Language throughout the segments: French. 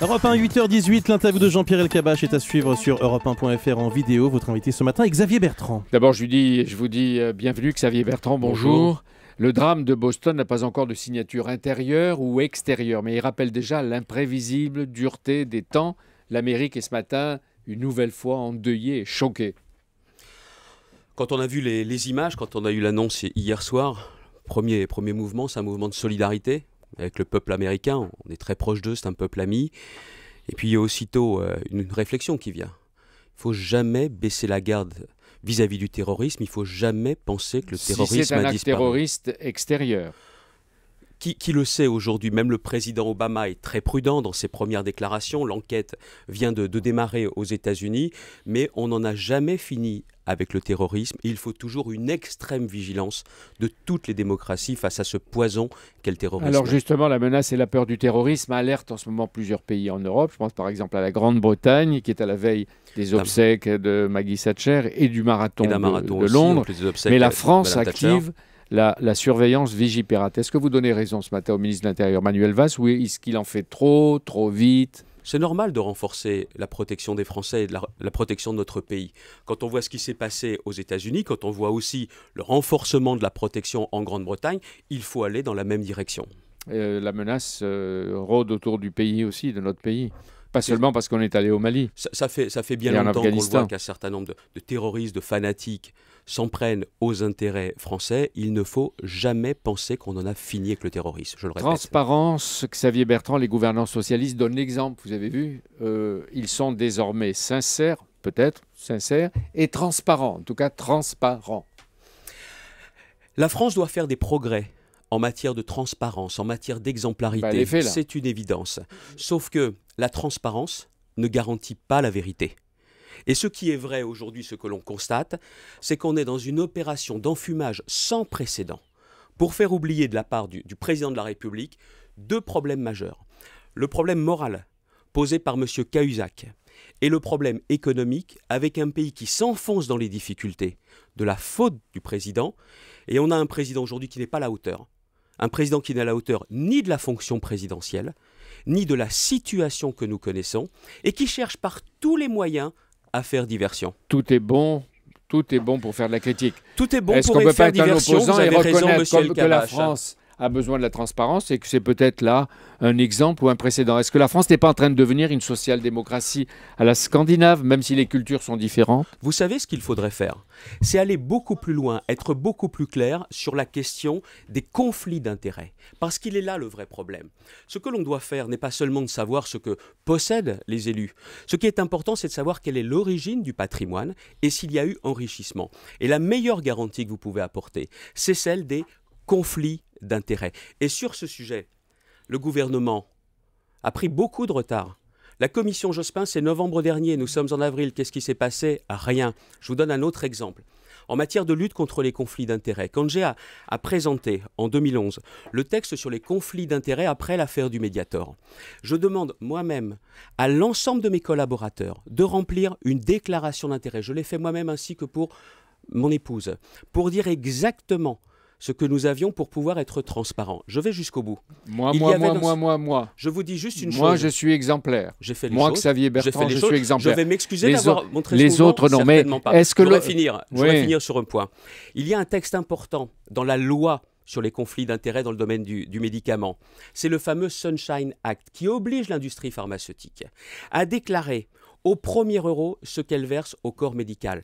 Europe 1, 8h18, l'interview de Jean-Pierre Elkabach est à suivre sur europe1.fr en vidéo. Votre invité ce matin est Xavier Bertrand. D'abord, je, dis, je vous dis euh, bienvenue, Xavier Bertrand, bonjour. bonjour. Le drame de Boston n'a pas encore de signature intérieure ou extérieure, mais il rappelle déjà l'imprévisible dureté des temps. L'Amérique est ce matin une nouvelle fois endeuillée et choquée. Quand on a vu les, les images, quand on a eu l'annonce hier soir, premier, premier mouvement, c'est un mouvement de solidarité avec le peuple américain. On est très proche d'eux, c'est un peuple ami. Et puis il y a aussitôt euh, une réflexion qui vient. Il faut jamais baisser la garde vis-à-vis du terrorisme. Il faut jamais penser que le terrorisme si c'est un acte terroriste extérieur. Qui, qui, le sait aujourd'hui? Même le président Obama est très prudent dans ses premières déclarations. L'enquête vient de, de, démarrer aux États-Unis, mais on n'en a jamais fini avec le terrorisme. il faut toujours une extrême vigilance de toutes les démocraties face à ce poison qu'est le terrorisme. Alors justement, la menace et la peur du terrorisme alertent en ce moment plusieurs pays en Europe. Je pense par exemple à la Grande-Bretagne qui est à la veille des obsèques de Maggie Thatcher et du marathon, de, Londres. Mais la France active la, la, surveillance Vigipirate. Est-ce que vous donnez raison ce matin au ministre de l'Intérieur Manuel Valls ou est-ce qu'il en fait trop, trop vite? C'est normal de renforcer la protection des Français et la, protection de notre pays. Quand on voit ce qui s'est passé aux États-Unis, quand on voit aussi le renforcement de la protection en Grande-Bretagne, il faut aller dans la même direction. Euh, la menace euh, rôde autour du pays aussi, de notre pays. Pas seulement parce qu'on est allé au Mali. Ça, fait, ça fait bien longtemps qu'on voit qu'un certain nombre de, terroristes, de fanatiques s'en prennent aux intérêts français. Il ne faut jamais penser qu'on en a fini avec le terrorisme, je le répète. Transparence, Xavier Bertrand, les gouvernants socialistes donnent l'exemple, vous avez vu. Euh, ils sont désormais sincères, peut-être sincères, et transparents, en tout cas transparents. La France doit faire des progrès en matière de transparence, en matière d'exemplarité. Bah, c'est une évidence. Sauf que la transparence ne garantit pas la vérité. Et ce qui est vrai aujourd'hui, ce que l'on constate, c'est qu'on est dans une opération d'enfumage sans précédent pour faire oublier de la part du, président de la République deux problèmes majeurs. Le problème moral posé par M. Cahuzac et le problème économique avec un pays qui s'enfonce dans les difficultés de la faute du président. Et on a un président aujourd'hui qui n'est pas à la hauteur un président qui n'est à la hauteur ni de la fonction présidentielle, ni de la situation que nous connaissons, et qui cherche par tous les moyens à faire diversion. Tout est bon. Tout est bon pour faire de la critique. Tout est bon pour faire diversion. Vous avez raison, monsieur que la France a besoin de la transparence et que c'est peut-être là un exemple ou un précédent. Est-ce que la France n'est pas en train de devenir une social-démocratie à la scandinave, même si les cultures sont différentes? Vous savez ce qu'il faudrait faire? C'est aller beaucoup plus loin, être beaucoup plus clair sur la question des conflits d'intérêts. Parce qu'il est là le vrai problème. Ce que l'on doit faire n'est pas seulement de savoir ce que possèdent les élus. Ce qui est important, c'est de savoir quelle est l'origine du patrimoine et s'il y a eu enrichissement. Et la meilleure garantie que vous pouvez apporter, c'est celle des conflits d'intérêts. Et sur ce sujet, le gouvernement a pris beaucoup de retard. La commission Jospin, c'est novembre dernier, nous sommes en avril, qu'est-ce qui s'est passé? Rien. Je vous donne un autre exemple. En matière de lutte contre les conflits d'intérêts, quand j'ai a, présenté en 2011 le texte sur les conflits d'intérêts après l'affaire du Mediator, je demande moi-même à l'ensemble de mes collaborateurs de remplir une déclaration d'intérêt. Je l'ai fait moi-même ainsi que pour mon épouse, pour dire exactement ce que nous avions pour pouvoir être transparent. Je vais jusqu'au bout. Moi, moi, moi, moi, moi, moi. Je vous dis juste une chose. Moi, je suis exemplaire. J'ai fait les moi, choses. Xavier Bertrand, je suis exemplaire. Je vais m'excuser d'avoir montré Les ce autres, non, mais est-ce que je voudrais finir, je voudrais finir sur un point. Il y a un texte important dans la loi sur les conflits d'intérêts dans le domaine du, du médicament. C'est le fameux Sunshine Act qui oblige l'industrie pharmaceutique à déclarer au premier euro ce qu'elle verse au corps médical.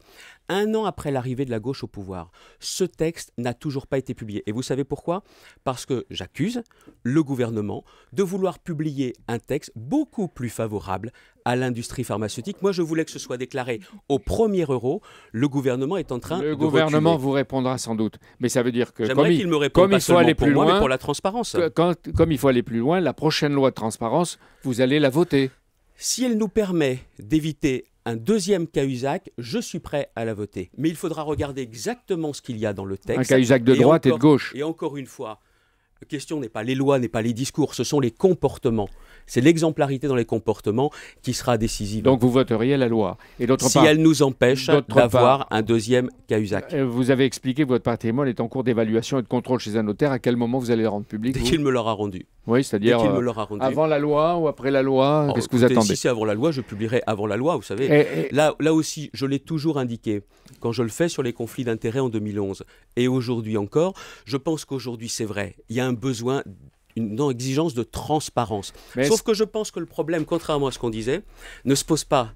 Un an après l'arrivée de la gauche au pouvoir, ce texte n'a toujours pas été publié. Et vous savez pourquoi? Parce que j'accuse le gouvernement de vouloir publier un texte beaucoup plus favorable à l'industrie pharmaceutique. Moi, je voulais que ce soit déclaré au premier euro. Le gouvernement est en train le de Le gouvernement vous répondra sans doute. Mais ça veut dire que comme il, me comme il faut aller plus loin, pour la transparence. comme il faut aller plus loin, la prochaine loi de transparence, vous allez la voter. Si elle nous permet d'éviter un deuxième Cahuzac, je suis prêt à la voter. Mais il faudra regarder exactement ce qu'il y a dans le texte. Un Cahuzac de droite et, de gauche. Et encore une fois, la question n'est pas les lois, n'est pas les discours, ce sont les comportements. C'est l'exemplarité dans les comportements qui sera décisive. Donc vous voteriez la loi. Et d'autre si elle nous empêche d'avoir un deuxième Cahuzac. Euh, vous avez expliqué que votre patrimoine est en cours d'évaluation et de contrôle chez un notaire. À quel moment vous allez le rendre public Dès qu'il me l'aura rendu. Oui, c'est-à-dire euh, avant la loi ou après la loi Qu'est-ce que vous attendez Si c'est avant la loi, je publierai avant la loi, vous savez. Là, là aussi, je l'ai toujours indiqué quand je le fais sur les conflits d'intérêts en 2011 et aujourd'hui encore. Je pense qu'aujourd'hui, c'est vrai, il y a un besoin une exigence de transparence. Sauf que je pense que le problème, contrairement à ce qu'on disait, ne se pose pas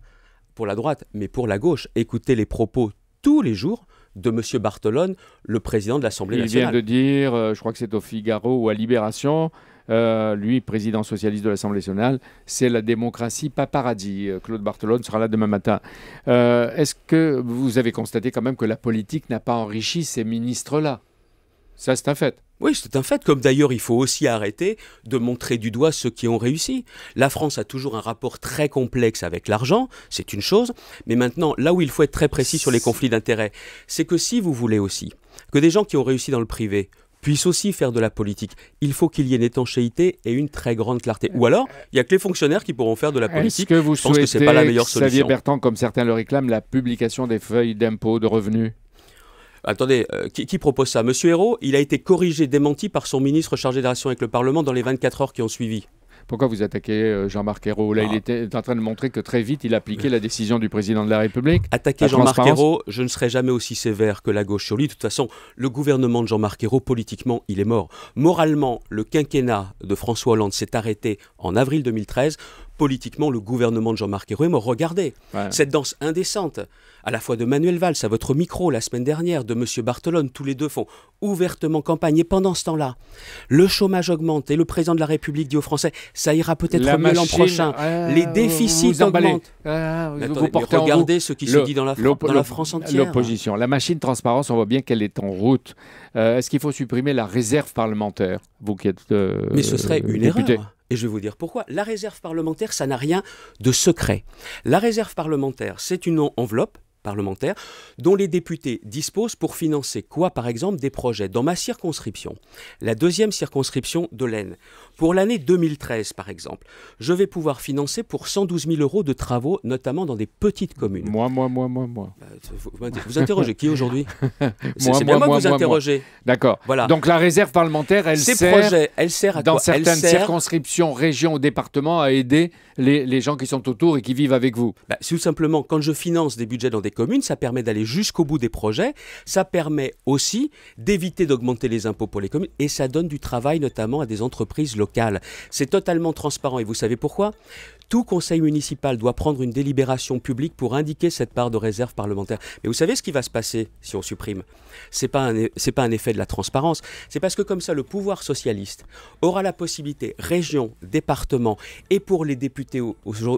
pour la droite, mais pour la gauche. Écoutez les propos tous les jours de M. Bartolone, le président de l'Assemblée nationale. Il vient de dire, euh, je crois que c'est au Figaro ou à Libération, euh, lui, président socialiste de l'Assemblée nationale, c'est la démocratie, pas paradis. Euh, Claude Bartolone sera là demain matin. Est-ce que vous avez constaté quand même que la politique n'a pas enrichi ces ministres-là? Ça, c'est un fait. Oui, c'est un fait, comme d'ailleurs il faut aussi arrêter de montrer du doigt ceux qui ont réussi. La France a toujours un rapport très complexe avec l'argent, c'est une chose, mais maintenant, là où il faut être très précis sur les conflits d'intérêts, c'est que si vous voulez aussi que des gens qui ont réussi dans le privé puissent aussi faire de la politique, il faut qu'il y ait une étanchéité et une très grande clarté. Ou alors, il n'y a que les fonctionnaires qui pourront faire de la politique. Est-ce que vous Je pense que c'est pas la meilleure solution. Xavier Bertrand, comme certains le réclament, la publication des feuilles d'impôt de revenus? Attendez, euh, qui, propose ça? Monsieur Hérault, il a été corrigé, démenti par son ministre chargé des relations avec le Parlement dans les 24 heures qui ont suivi. Pourquoi vous attaquez euh, Jean-Marc Ayrault Là, il ah. était en train de montrer que très vite, il appliquait la décision du président de la République. Attaquer Jean-Marc Ayrault, je ne serai jamais aussi sévère que la gauche sur lui. De toute façon, le gouvernement de Jean-Marc Ayrault, politiquement, il est mort. Moralement, le quinquennat de François Hollande s'est arrêté en avril 2013 politiquement, le gouvernement de Jean-Marc Ayrault m'a regardé. Cette danse indécente, à la fois de Manuel Valls à votre micro la semaine dernière, de M. Bartolone, tous les deux font ouvertement campagne. Et pendant ce temps-là, le chômage augmente et le président de la République dit aux Français ça ira peut-être mieux l'an prochain. Les déficits augmentent. Ah, regardez ce qui se dit dans la, dans la France entière. L'opposition. La machine transparence, on voit bien qu'elle est en route. Euh, est-ce qu'il faut supprimer la réserve parlementaire Vous qui êtes. Euh, Mais ce serait une erreur. Et je vais vous dire pourquoi. La réserve parlementaire, ça n'a rien de secret. La réserve parlementaire, c'est une enveloppe parlementaire dont les députés disposent pour financer quoi Par exemple, des projets. Dans ma circonscription, la deuxième circonscription de l'Aisne, pour l'année 2013 par exemple, je vais pouvoir financer pour 112 000 euros de travaux, notamment dans des petites communes. Moi, moi, moi, moi, moi. Bah, vous, interrogez qui aujourd'hui? C'est moi, moi, vous interrogez. D'accord. Voilà. Donc la réserve parlementaire, elle sert, projets, elle sert à dans certaines circonscriptions, régions ou départements à aider les, les, gens qui sont autour et qui vivent avec vous. Bah, tout simplement, quand je finance des budgets dans des communes, ça permet d'aller jusqu'au bout des projets, ça permet aussi d'éviter d'augmenter les impôts pour les communes et ça donne du travail notamment à des entreprises locales. C'est totalement transparent et vous savez pourquoi? Tout conseil municipal doit prendre une délibération publique pour indiquer cette part de réserve parlementaire. Mais vous savez ce qui va se passer si on supprime? C'est pas pas un effet de la transparence. C'est parce que comme ça, le pouvoir socialiste aura la possibilité, région, département, et pour les députés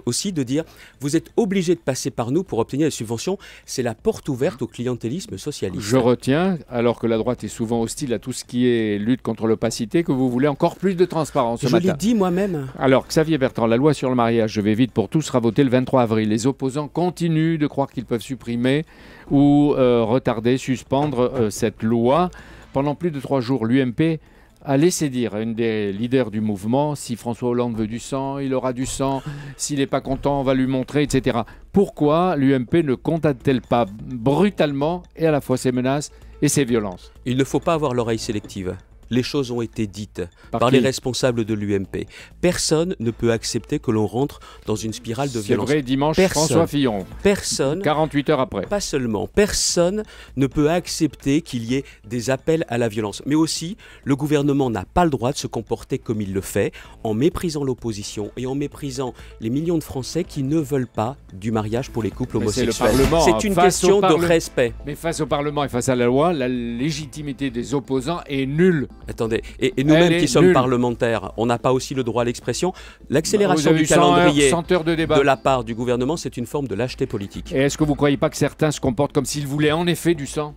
aussi, de dire vous êtes obligés de passer par nous pour obtenir des subventions. C'est la porte ouverte au clientélisme socialiste. Je retiens, alors que la droite est souvent hostile à tout ce qui est lutte contre l'opacité, que vous voulez encore plus de transparence. Ce Je l'ai dit moi-même. Alors, Xavier Bertrand, la loi sur le mariage je vais vite pour tous, sera voté le 23 avril. Les opposants continuent de croire qu'ils peuvent supprimer ou euh, retarder, suspendre euh, cette loi. Pendant plus de trois jours, l'UMP a laissé dire à une des leaders du mouvement si François Hollande veut du sang, il aura du sang, s'il n'est pas content, on va lui montrer, etc. Pourquoi l'UMP ne condamne-t-elle pas brutalement et à la fois ses menaces et ses violences? Il ne faut pas avoir l'oreille sélective les choses ont été dites par, les responsables de l'UMP. Personne ne peut accepter que l'on rentre dans une spirale de violence. C'est vrai, dimanche, personne, François Fillon. Personne. 48 heures après. Pas seulement. Personne ne peut accepter qu'il y ait des appels à la violence. Mais aussi, le gouvernement n'a pas le droit de se comporter comme il le fait, en méprisant l'opposition et en méprisant les millions de Français qui ne veulent pas du mariage pour les couples homosexuels. C'est une question de respect. Mais face au Parlement et face à la loi, la légitimité des opposants est nulle. Attendez, et, nous-mêmes qui sommes parlementaires, on n'a pas aussi le droit à l'expression. L'accélération bah, du calendrier de, la part du gouvernement, c'est une forme de lâcheté politique. Et est-ce que vous ne croyez pas que certains se comportent comme s'ils voulaient en effet du sang?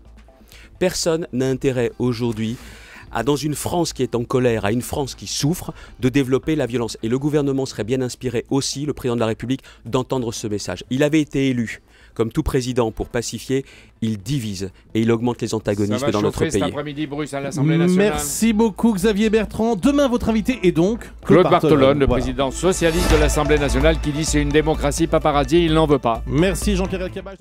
Personne n'a intérêt aujourd'hui à, dans une France qui est en colère, à une France qui souffre, de développer la violence. Et le gouvernement serait bien inspiré aussi, le président de la République, d'entendre ce message. Il avait été élu comme tout président, pour pacifier, il divise et il augmente les antagonismes dans notre pays. après-midi, Bruce, à l'Assemblée nationale. Merci beaucoup, Xavier Bertrand. Demain, votre invité est donc Claude, Bartolone, le président socialiste de l'Assemblée nationale, qui dit c'est une démocratie, pas paradis, il n'en veut pas. Merci, Jean-Pierre Elkabbach.